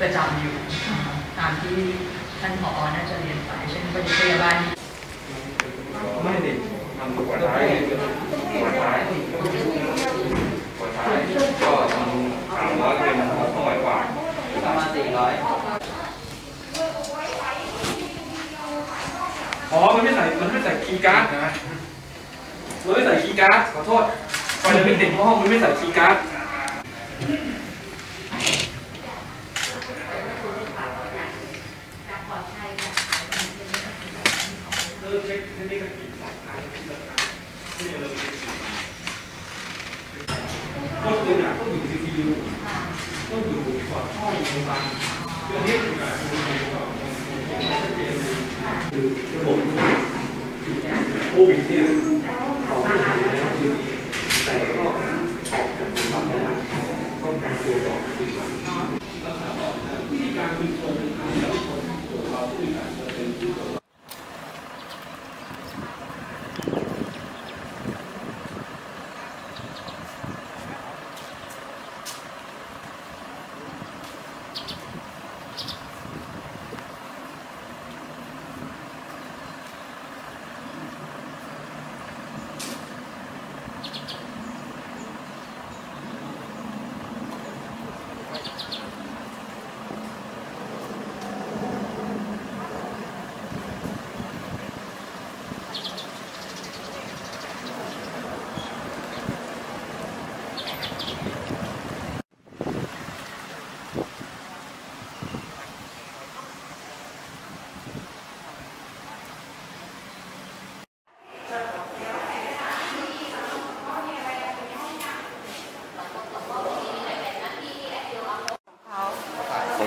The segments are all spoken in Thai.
ประจำอยู่นะคะตามที่ท่านผอน่าจะเรียนไปเช่นปฏิพยาบาลไม่ดิทำหัวท้ายหัวท้ายหัวท้ายก็ทำสามร้อยเป็นหกร้อยกว่าประมาณสี่ร้อยอ๋อ มันไม่ใส่ มันไม่ใส่คีย์การ์ดนะมันไม่ใส่คีย์การ์ดขอโทษตอนยังเป็นเด็กมห้องมันไม่ใส่คีย์การ์ด เลิกเช็คเทคนิคกันอีกสองครั้งนี่เลยก็คือยต้องอยู่ CPU ต้องอยู่ก่อนห้องโรงพยาบาลเรื่องนี้คือการดูในก่อนคือระบบโควิดเนี่ยเราไม่หาแล้วคือแต่ก็ออกจากปรับได้ต้องการตัวต่อคือรักษาต่อวิธีการคือคนแล้วคนตัวเราที่การจะเป็น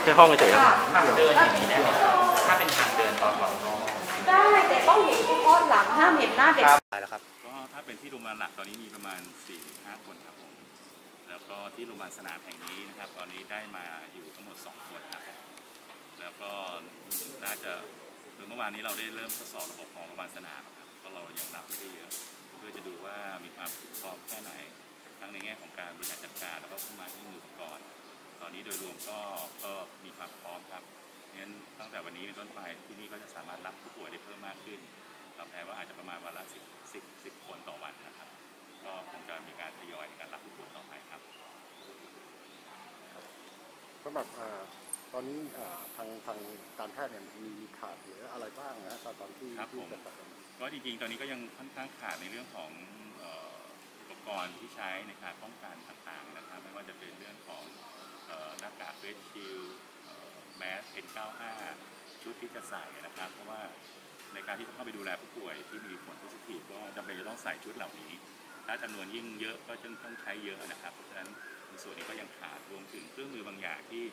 แค่ห้องเฉยๆครับทางเดินอย่างนี้ได้ไหมถ้าเป็นทางเดินตอนหลังน้องได้แต่ต้องเห็นเฉพาะหลังห้ามเห็นหน้าเด็กตายแล้วครับก็ถ้าเป็นที่โรงพยาบาลหลักตอนนี้มีประมาณ4-5คนครับผมแล้วก็ที่โรงพยาบาลสนามแห่งนี้นะครับ ตอนนี้ได้มาอยู่ทั้งหมด 2 คนครับแล้วก็น่าจะคือเมื่อวานนี้เราได้เริ่มทดสอบระบบของโรงพยาบาลสนามครับก็เรายังรับไม่ได้เยอะเพื่อจะดูว่ามีความพร้อมแค่ไหนทั้งในแง่ของการบริหารจัดการแล้วก็ผู้มาที่มืออุปกรณ์ ตอนนี้โดยรวมก็ก็มีความพร้อมครับงั้นตั้งแต่วันนี้เป็นต้นไปที่นี่ก็จะสามารถรับผู้ป่วยได้เพิ่มมากขึ้นเราแปลว่าอาจจะประมาณวันละสิบสิบสิบคนต่อวันนะครับ ก็คงจะมีการทยอยในการรับผู้ป่วยต่อไปครับสำหรับอ่าตอนนี้อ่าทางทางการแพทย์เนี่ยมีมีขาดเหลืออะไรบ้างนะตอนตอนที่ครับที่ผมจะตัดสินก็จริงๆ ตอนนี้ก็ยังค่อนข้างขาดในเรื่องของเอ่ออุปกรณ์ที่ใช้ในการป้องกันต่างๆนะครับ ไม่ว่าจะเป็นเรื่องของเอ่อ หน้ากากเฟสชิลแมส N95 ชุดที่จะใส่นะครับ เพราะว่าในการที่จะเข้าไปดูแลผู้ป่วยที่มีผลโพสิทีฟก็จำเป็นจะต้องใส่ชุดเหล่านี้ ถ้าจำนวนยิ่งเยอะก็จะต้องใช้เยอะนะครับ เพราะฉะนั้นในส่วนนี้ก็ยังขาดรวมถึงเครื่องมือบางอย่างที่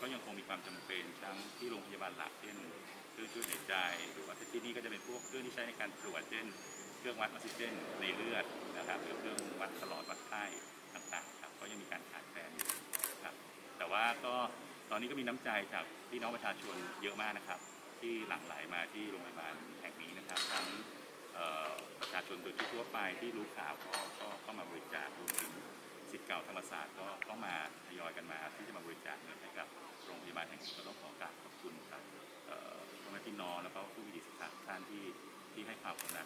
ก็ยังคงมีความจำเป็นทั้งที่โรงพยาบาลหลักเช่นเครื่องช่วยหายใจหรือว่าที่นี่ก็จะเป็นพวกเครื่องที่ใช้ในการตรวจเช่น เครื่องวัดออกซิเจนในเลือดนะครับหรือเครื่องวัดตลอดวัดไข้ ก็ตอนนี้ก็มีน้ำใจจากพี่น้องประชาชนเยอะมากนะครับ ที่หลั่งไหลมาที่โรงพยาบาลแห่งนี้นะครับทั้งประชาชนโดยทั่วไปที่รู้ข่าวก็ก็เข้ามาบริจาครวมถึงสิทธิ์เก่าธรรมศาสตร์ก็เข้ามาทยอยกันมาที่จะมาบริจาคเงินให้กับโรงพยาบาลแห่งนี้ก็ต้องขอกราบขอบคุณครับเอ่อพ่อแม่พี่น้องแล้วก็ผู้มีจิตศรัทธาทุกท่านที่ที่ให้ความกรุณา